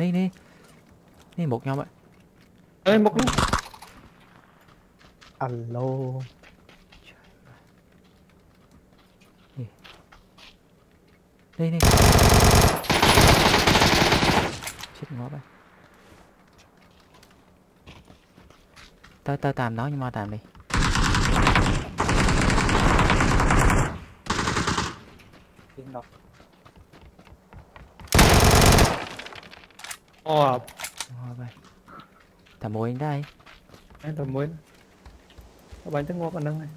đi đi đi một nhau vậy ê một nữa alo. Đi đi chết ngó vậy tới tới tạm đó nhưng mà tạm đi. Tiếng đọc ồ. Ngó vậy tạm mồi đây. Anh tầm mới các bạn chắc ngon còn đang này